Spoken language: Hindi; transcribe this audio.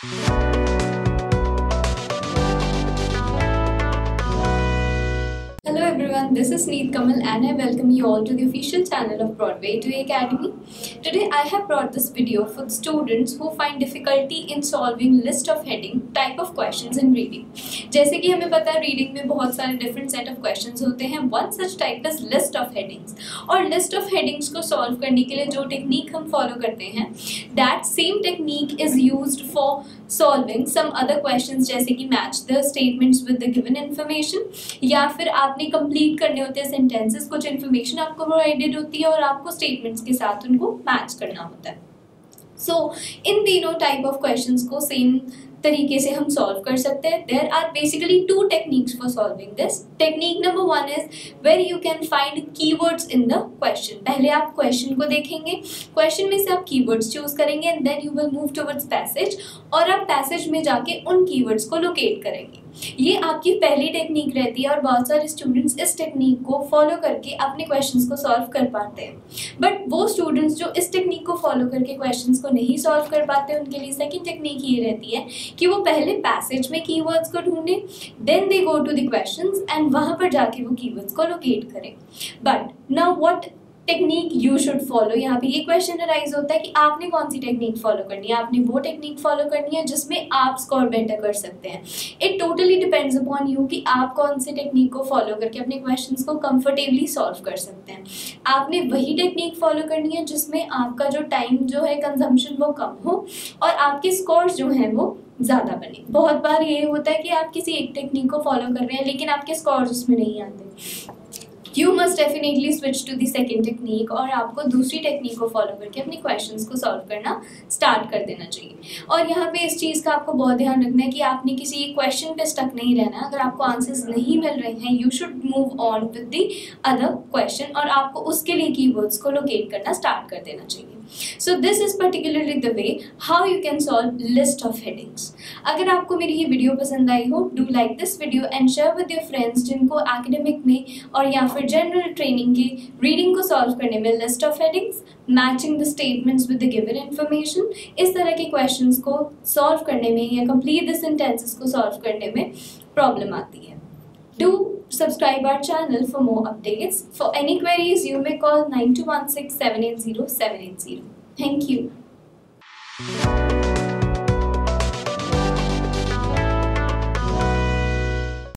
Thank you. Everyone, this is Neet Kamal and I welcome you all to the official channel of Broadway 2 Academy. Today I have brought this video for the students who find difficulty in solving list of heading type of questions in reading. जैसे कि हमें पता है रीडिंग में बहुत सारे डिफरेंट सेट ऑफ़ क्वेश्चंस होते हैं one such type is list of headings और लिस्ट ऑफ़ हेडिंग्स को सॉल्व करने के लिए जो टेक्निक हम फॉलो करते हैं that same technique is used for solving some other questions जैसे कि match the statements with the given information या फिर आपने कंप्लीट करने होते हैं सेंटेंसेस कुछ इन्फॉर्मेशन आपको प्रोवाइडेड होती है और आपको स्टेटमेंट्स के साथ उनको मैच करना होता है। सो so, इन तीनों टाइप ऑफ़ क्वेश्चंस को सेम तरीके से हम सॉल्व कर सकते हैं। There are basically two techniques for solving this technique number one is where you can find key keywords in the question पहले आप क्वेश्चन को देखेंगे। क्वेश्चन में से आप कीवर्ड्स चूज़ करेंगे and then you will move towards passage और आप पैसेज में जाके उन कीवर्ड्स को लोकेट करेंगे। ये आपकी पहली टेक्निक रहती है और बहुत सारे स्टूडेंट्स इस टेक्निक को फॉलो करके अपने क्वेश्चंस को सॉल्व कर पाते हैं। बट वो स्टूडेंट्स जो इस टेक्निक को फॉलो करके क्वेश्चंस को नहीं सॉल्व कर पाते, उनके लिए सेकंड टेक्निक ये रहती है कि वो पहले पैसेज में कीवर्ड्स को ढूंढें then they go to the questions and वहाँ पर जाके वो कीवर्ड्स को लोकेट करें। But now what technique you should follow यहाँ पे ये क्वेश्चन अराइज होता है कि आपने कौन सी टेक्निक फॉलो करनी है? आपने वो टेक्निक फॉलो करनी है जिसमें आप स्कोर बेटर कर सकते हैं। It totally depends upon you कि आप कौन सी टेक्निक को फॉलो करके अपने क्वेश्चन को कंफर्टेबली सॉल्व कर सकते हैं। आपने वही टेक्निक फॉलो करनी है जिसमें आपका जो टाइम जो है कंजम्पशन वो कम हो और आपके स्कोर्स जो हैं वो ज़्यादा बने। बहुत बार ये होता है कि आप किसी एक टेक्निक को फॉलो कर रहे हैं लेकिन आपके स्कोर्स उसमें नहीं आते। You must definitely switch to the second technique और आपको दूसरी टेक्निक को फॉलो करके अपने क्वेश्चन को सॉल्व करना स्टार्ट कर देना चाहिए। और यहाँ पे इस चीज़ का आपको बहुत ध्यान रखना है कि आपने किसी क्वेश्चन पे स्टक नहीं रहना। अगर आपको आंसर्स नहीं मिल रहे हैं you should move on with the other question और आपको उसके लिए कीवर्ड्स को लोकेट करना स्टार्ट कर देना चाहिए। So this is particularly the way how you can solve list of headings अगर आपको मेरी ये वीडियो पसंद आई हो do like this video and share with your friends जिनको एकेडमिक में और या फिर जनरल ट्रेनिंग की रीडिंग को सॉल्व करने में list of headings matching the statements with the given information इस तरह के क्वेश्चन को सॉल्व करने में या कंप्लीट द सेंटेंसेस को सॉल्व करने में प्रॉब्लम आती है। Do subscribe our channel for more updates. For any queries, you may call 9216 780 780. Thank you.